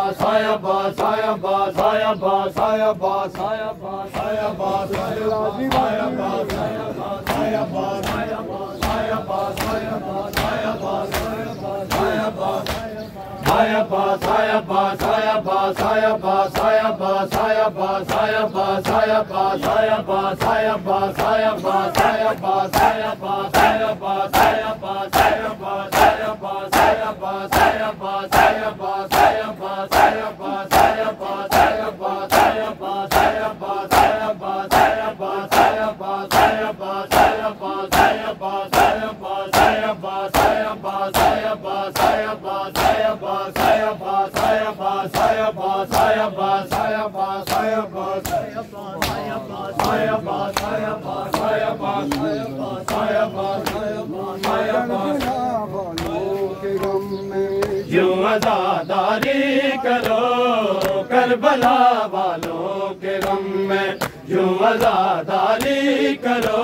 Hi Abbas, Hi Abbas, Hi Abbas, Hi Abbas, Hi Abbas, Hi Abbas, Hi Abbas, Hi Abbas, Hi Abbas, Hi Abbas, Hi Abbas, Hi Abbas, Hi Abbas, Hi Abbas, Hi Abbas, आजादारी करो Karbala वालों के गम में यूँ आजादारी करो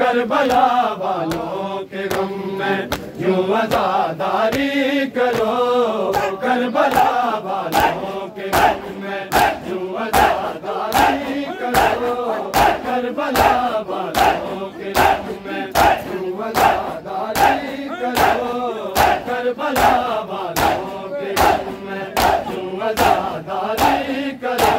Karbala वालों के गम में यूँ आजादारी करो, करबला वालों के गम में यूँ आजादारी करो, करबला वालों के गम में यूँ आजादारी करो, करबला वालों के गम में यूँ आजादारी करो,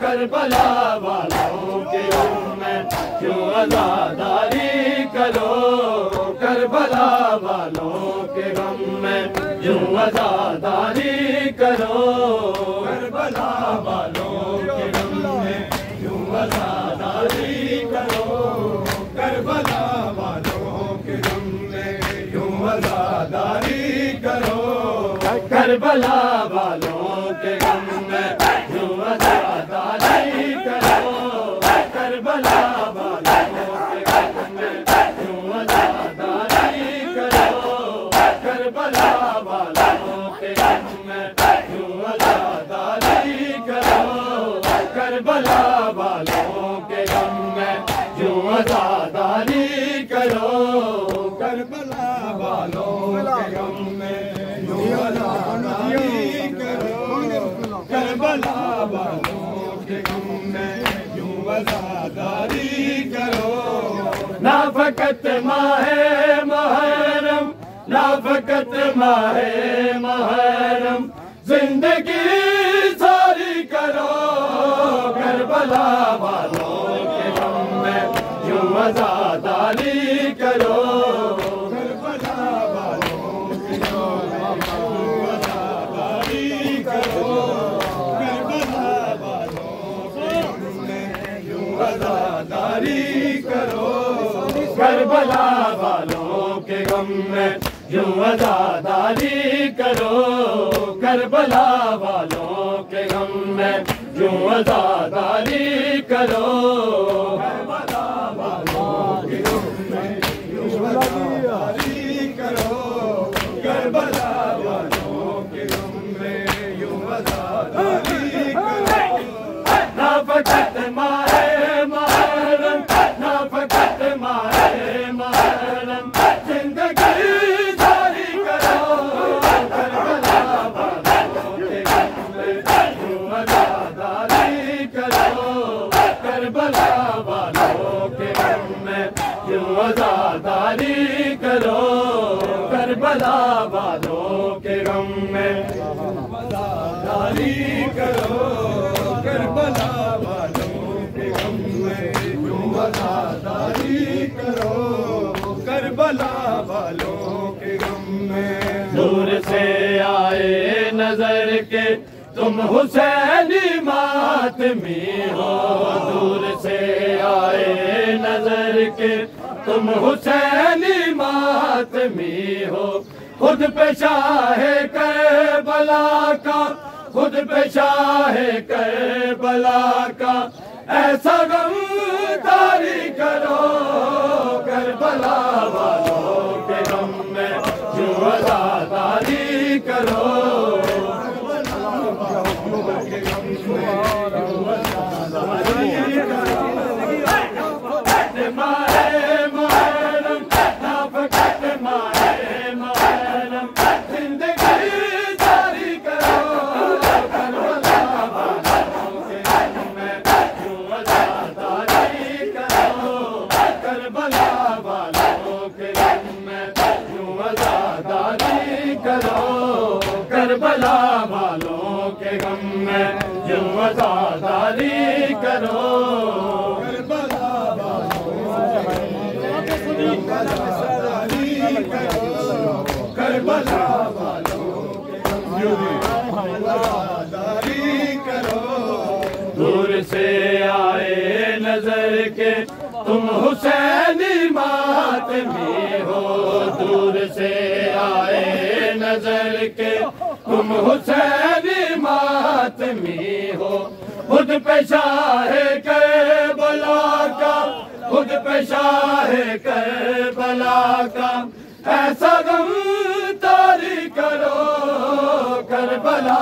करबला वालों के गम में यूँ आजादारी करो। वालों के गम में यूँ आजादारी करो। करबला वालों के गम में यूँ आजादारी करो। करबला वालों के गम में यूँ आजादारी करो। करबला वालों के गम में यूँ आजादारी करो करबला वालों के गम में यूँ आजादारी करो करबला वालों गम में यूँ आजादारी करो। करबला वालों के गम में यूँ आजादारी करो। करबला वालों के गम में यूँ करो। करबला वालों के गम में यूँ करो। ना फकत माहे मुहर्रम ना फकत माहे महरम। ज़िंदगी सारी करो करबला वालों के हम में। यूँ आजादारी यूँ आजादारी करो करबला वालों के गम में। यूँ आजादारी करो तुम हुसैनी मातमी हो, दूर से आए नज़र के तुम हुसैनी मातमी हो। खुद पेशा है कर बला का, खुद पेशा है कर बला का, ऐसा गम तारी करो कर बला वालों के गम में, जो अदादारी करो। करो करबला वालों के गम में जो अदादारी करो। करबला दूर से आए नज़र के तुम हुसैनी मातमी हो दूर से के तुम हुसैनी में हो। खुद पेशा है कर बला का, खुद पेशा है कर बला का। ऐसा गम तारी करो कर बला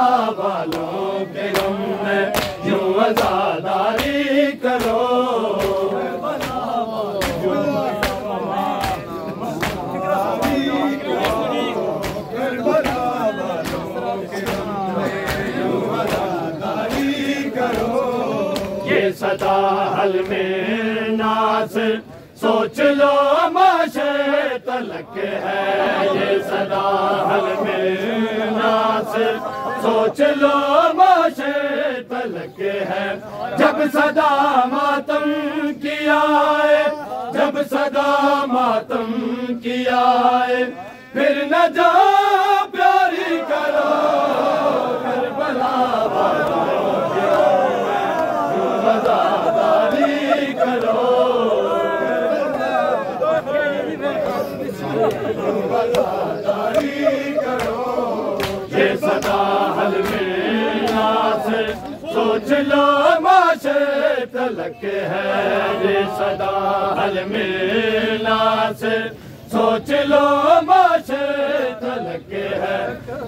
नास। सोच लो माशे तलक है ये सदा हल में नास। सोच लो माशे तलक है। जब सदा मातम किया है जब सदा मातम किया है फिर न जा सदा हल में नास सोच लो माशे तलक है।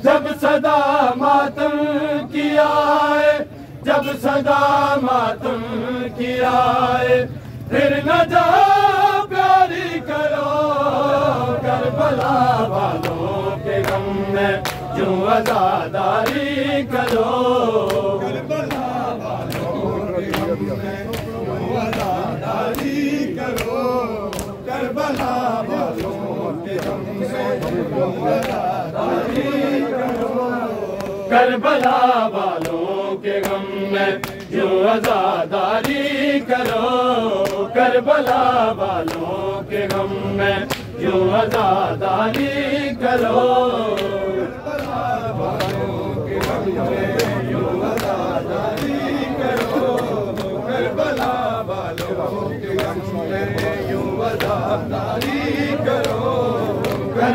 जब सदा मातम किया है जब सदा मातम किया है फिर न जा प्यारी करो, करबला वालों के गम में। जो आजादारी करो? करबला वालों के गम में। जो आजादारी करो, करबला वालों के गम में जो आजादारी करो, करबला वालों के गम में जो आजादारी करो।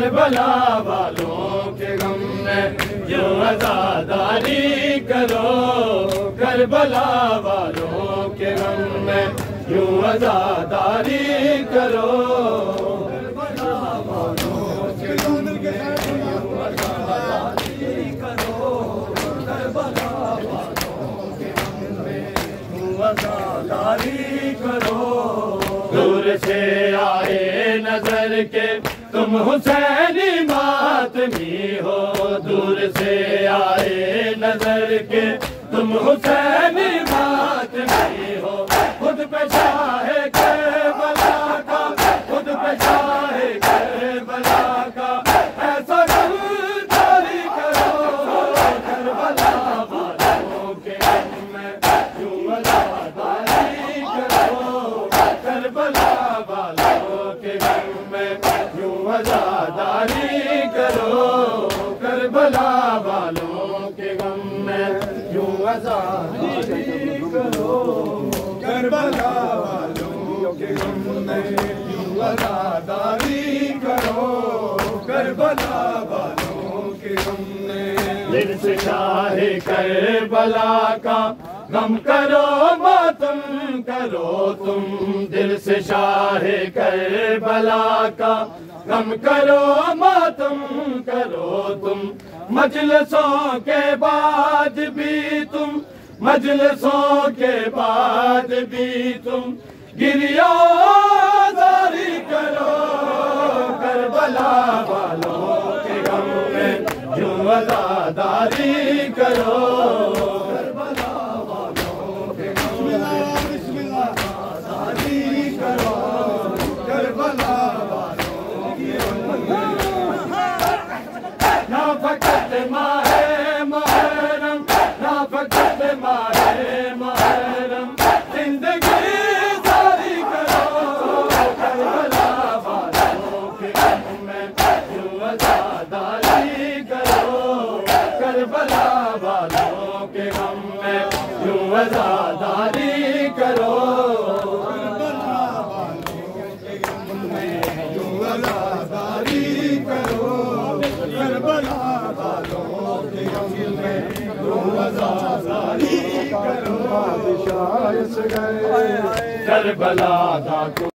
करबला वालों के गम में जो आजादारी करो। कर। भला वालों के गम में जो आजादारी करो। दूर से आए नज़र के तुम हुसैनी मातमी हो, दूर से आए नज़र के। तुम हुसैनी मातमी हो, खुद पे चाहे करबला का, खुद पे चाहे का यूँ अदादारी करो करबला वालों के में दिल से शाहे कर बला का गम करो मातम करो तुम दिल से शाहे कर बला का गम करो मातम करो तुम मजलसों के बाद भी तुम मजलसों के बाद भी तुम गिरिया जारी करो करबला वालों के गम में यूँ अदादारी करो करबला वालों के गम में। करो करबला वालों वालों के गम में यूँ अदादारी करो। करबला दा